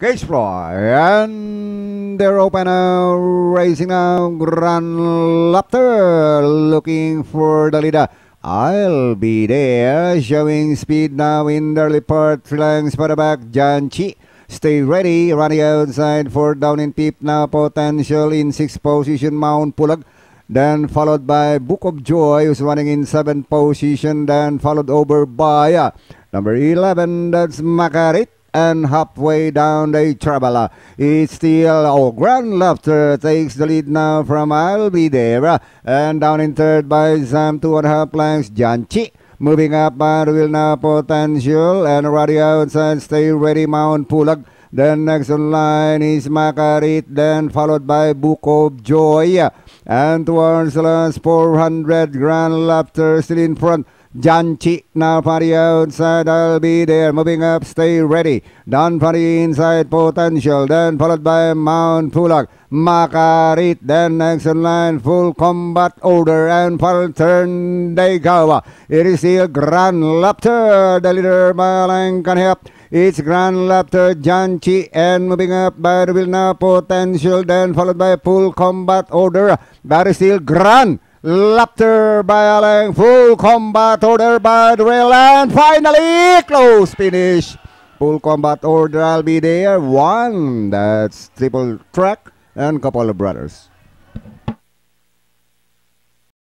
Cage fly and they're open now, racing now. Grand Laughter looking for the leader. I'll be there, showing speed now in the early part. Three lengths for the back, Janchi. Stay ready, running outside for down in peep now. Potential in sixth position, Mount Pulag. Then followed by Book of Joy, who's running in seventh position. Then followed over by uh, number 11, that's Makarit and halfway down the traveler. It's still oh Grand Laughter takes the lead now from I'll be there and down in third by Sam two and a half lengths Janchi. Moving up by wheel now potential and radio outside stay ready Mount Pulag. Then next on line is Makarit, then followed by Book of Joy. And towards the last 400, Grand Laughter still in front. Janchi now party outside, I'll be there. Moving up, stay ready. Down party inside, potential. Then followed by Mount Pulag. Makarit, then next in line, full combat order and final turn they. It is still Grand Laughter, the leader by help. It's Grand Laughter, Janchi, and moving up by now, potential, then followed by full combat order. That is still Grand Laughter by Aleng, full combat order by rail, and finally close finish. Full combat order, I'll be there. One, that's triple track and couple of brothers.